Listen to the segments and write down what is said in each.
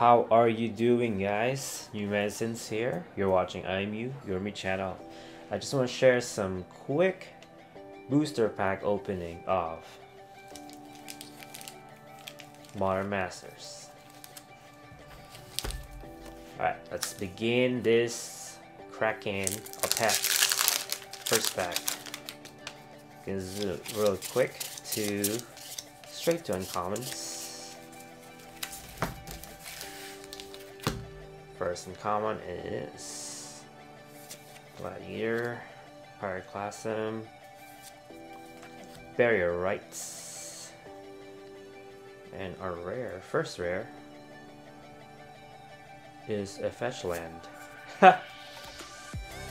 How are you doing guys? New Medicines here. You're watching IMU, Your Me channel. I just want to share some quick booster pack opening of Modern Masters. Alright, let's begin this of packs. First pack. Gonna zoom real quick to straight to uncommons. First uncommon is Gladiator, Pyroclasm, Barrier Rights, and our rare, first rare, is a fetch land.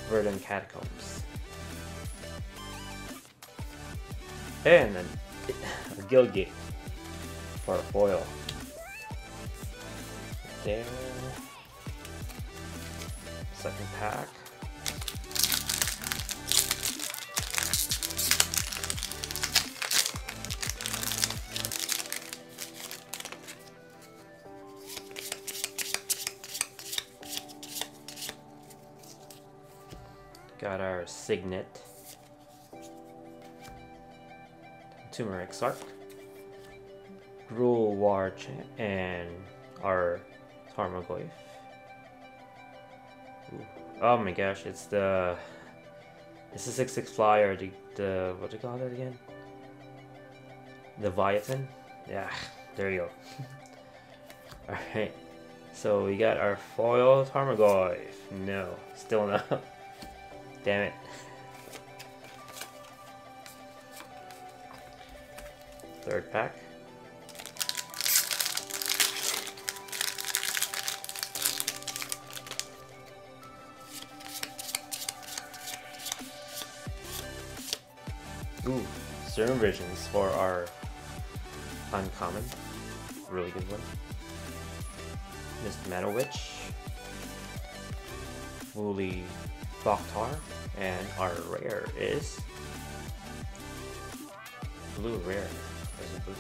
Verdant Catacombs. And a, a for a foil. There. Second pack. Got our Signet. Turmeric Sark. Gruul War and our Tarmogoyf. Oh my gosh, it's the it's the six six flyer. The the what do you call that again? The Viaton. Yeah, there you go. All right, so we got our foil Tarmogoyf. No, still not. Damn it. Third pack. Ooh, Serum Visions for our uncommon. Really good one. Mist Metal Witch. Woolly Thoctar. And our rare is blue rare. Blue?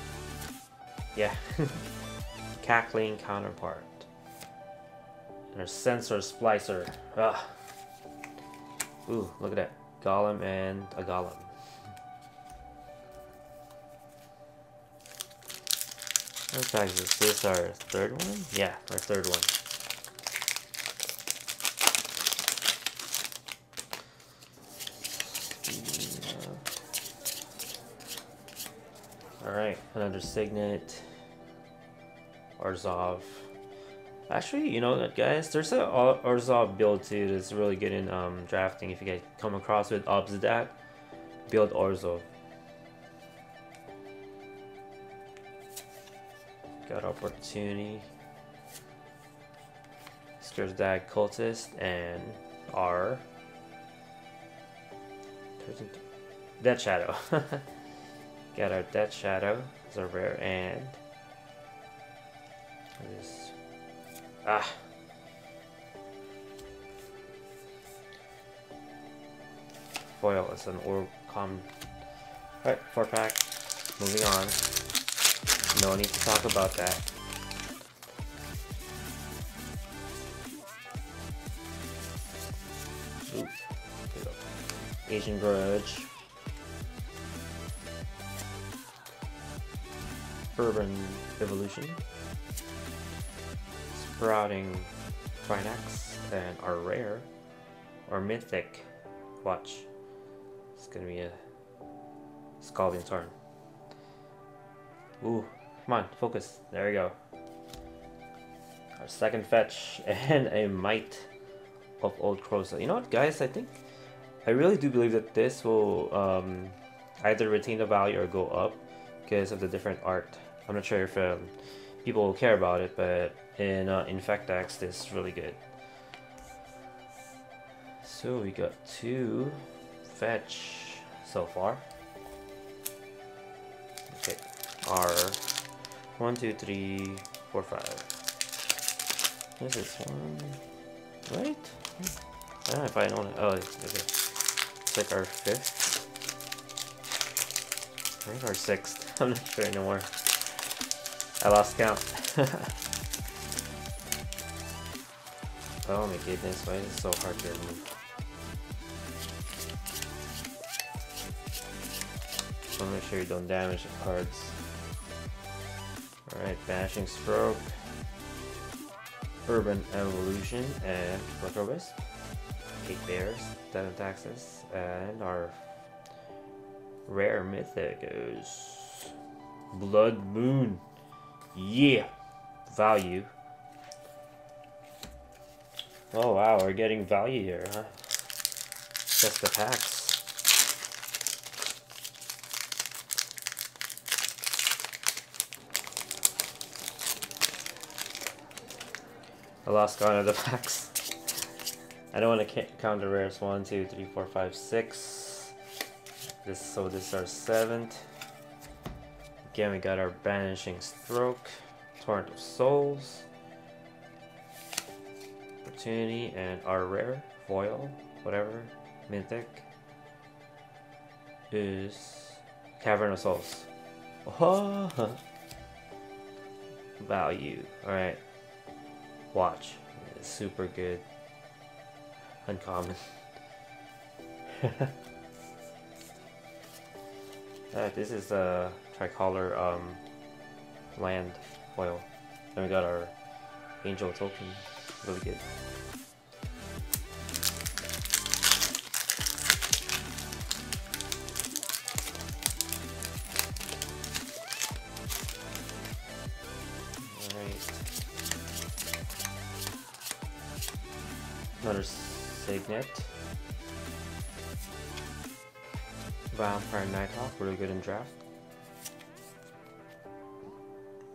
Yeah. Cackling counterpart. And our sensor splicer. Ah. Ooh, look at that. Golem and a golem. What size is this? Our third one? Yeah, our third one. Alright, another Signet. Orzhov. Actually, you know guys? There's a Orzhov build too that's really good in um, drafting. If you guys come across with Obsidat, build Orzhov. Got opportunity. Scares that cultist and R. Dead Shadow. Got our Dead Shadow as a rare and this ah foil is an orb com Alright, four pack. Moving on. No need to talk about that. Ancient Grudge. Urban Evolution. Sprouting Thrinax. And our rare, or mythic, watch. It's gonna be a Scalding Tarn. Ooh, come on, focus. There we go. Our second fetch and a Might of Old Krosa. You know what, guys? I think I really do believe that this will um, either retain the value or go up because of the different art. I'm not sure if um, people will care about it, but in uh, Infectax, this is really good. So we got two fetch so far. Okay, R one, two, three, four, five. This is one, right? I don't know if I know. Oh, okay. It's like our fifth. I think our sixth. I'm not sure anymore. I lost count. Oh my goodness, why is it so hard to remove? So make sure you don't damage the cards. Alright, Banishing Stroke, Urban Evolution, and Retro Cake Bears, us, and our rare mythic is Blood Moon. Yeah! Value. Oh wow, we're getting value here, huh? Just the packs. I lost count of the packs. I don't want to count the rares. One, two, three, four, five, six. This so this is our seventh. Again, we got our banishing stroke, torrent of souls, opportunity, and our rare foil, whatever, mythic is cavern of souls. Oh, value. All right. Watch. It's super good. Uncommon. Alright, this is a tricolor um, land foil. Then we got our angel token. Really good. Vampire Nighthawk, really good in draft.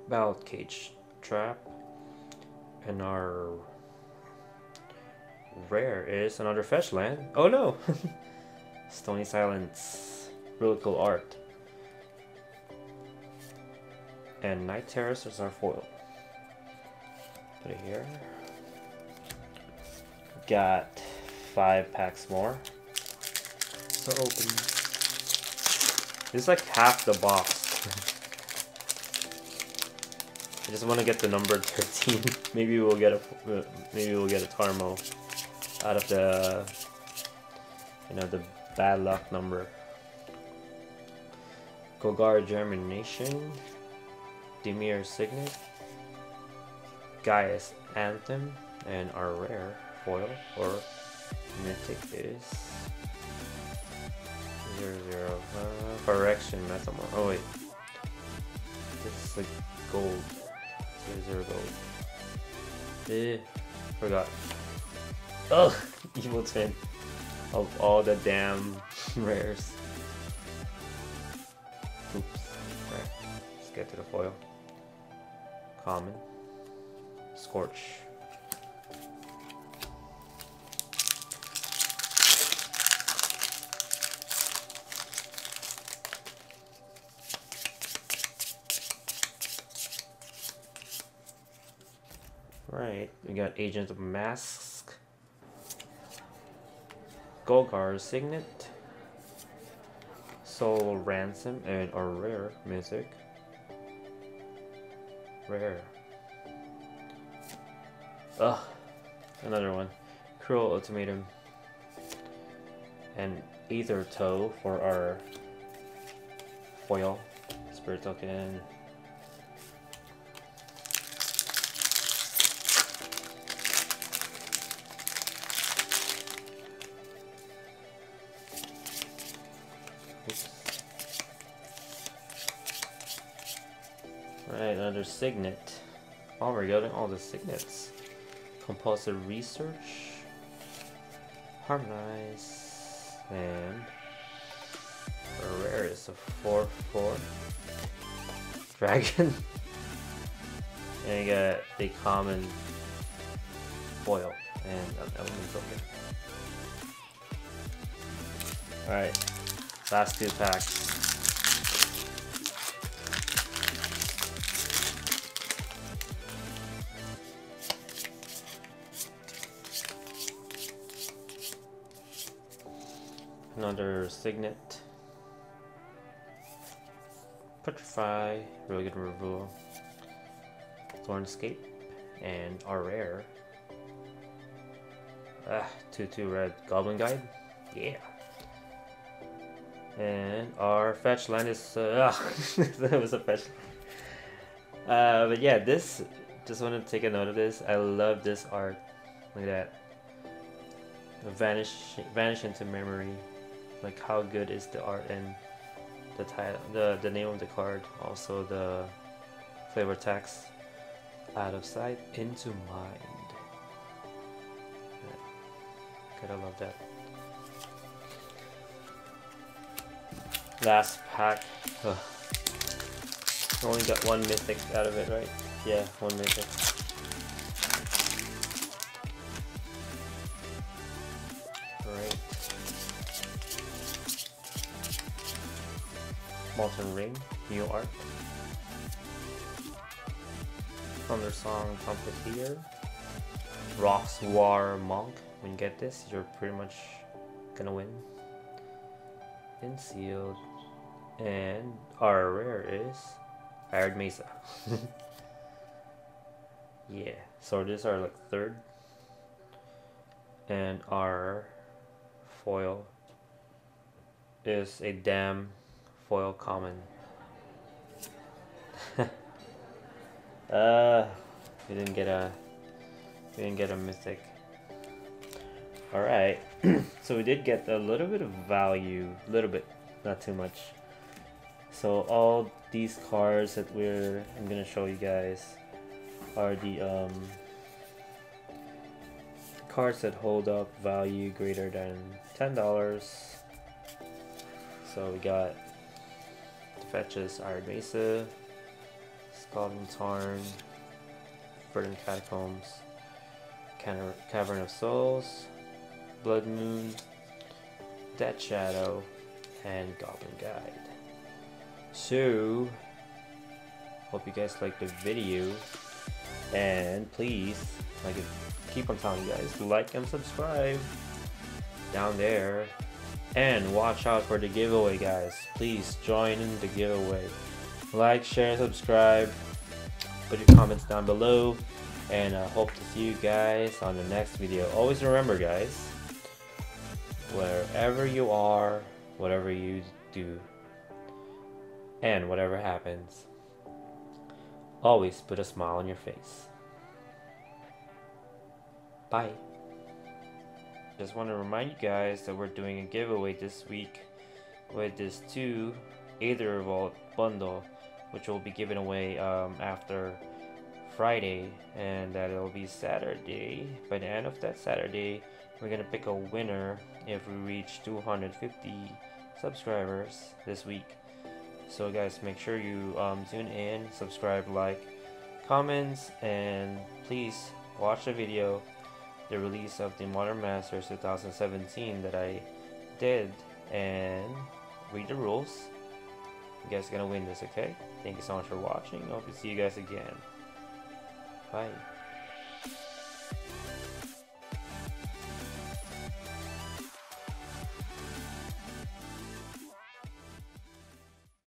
Baloth Cage Trap. And our rare is another fetch land. Oh no! Stony Silence. Really cool art. And Night Terrace is our foil. Put it here got five packs more. So open. This is like half the box. I just want to get the number 13. maybe we'll get a maybe we'll get a Tarmo out of the you know the bad luck number. Golgari Germination, Dimir Signet, Gaea's Anthem, and our rare foil or mythic is zero zero uh, correction metamor. Oh wait, this is like gold. Zero zero gold. Eh, forgot. Oh, evil twin of all the damn rares. Oops. Right, let's get to the foil. Common. Scorch. Right, we got Agent of Mask, Golgar Signet, Soul Ransom, and our rare music. Rare. Ugh, another one. Cruel Ultimatum. And Aether Toe for our foil. Spirit token. Another signet. Oh, we're getting all the signets. Compulsive research. Harmonize. And rare is a 4-4. Dragon. and you got the common foil and an element token. Alright, last two packs. Another Signet. Petrify, really good removal. Thornscape, and our rare Ah, 2-2 red Goblin Guide. Yeah. And our fetch land is... Uh, that was a fetch. Uh, but yeah, this... Just want to take a note of this. I love this art. Look at that. Vanish, vanish into memory. Like how good is the art and the title, the the name of the card. Also the flavor text. Out of sight, into mind. Gotta love that. Last pack. Ugh. Only got one mythic out of it, right? Yeah, one mythic. Molten Ring, new art. Thunder Song Pamphleteer. Rocks War Monk. When you get this, you're pretty much gonna win. And sealed. And our rare is Arid Mesa. yeah, so this are like third. And our foil is a damn foil common. uh, we didn't get a, we didn't get a mythic. All right, so we did get a little bit of value, a little bit, not too much. So all these cards that we're, I'm gonna show you guys, are the um, cards that hold up value greater than ten dollars. So we got fetches Arid Mesa, Scalding Tarn, Verdant Catacombs, Cavern of Souls, Blood Moon, Dead Shadow, and Goblin Guide. So, hope you guys like the video, and please, like, keep on telling you guys, like and subscribe down there, and watch out for the giveaway, guys. Please join in the giveaway. Like, share, subscribe. Put your comments down below, and I hope to see you guys on the next video. Always remember, guys wherever you are, whatever you do, and whatever happens, always put a smile on your face. Bye. Just want to remind you guys that we're doing a giveaway this week with this two Aether Revolt bundle, which will be given away um, after Friday, and that it'll be Saturday. By the end of that Saturday, we're gonna pick a winner if we reach 250 subscribers this week. So guys, make sure you um, tune in, subscribe, like, comments, and please watch the video, the release of the Modern Masters 2017 that I did, and read the rules. You guys are gonna win this, okay? Thank you so much for watching. I hope to see you guys again. Bye.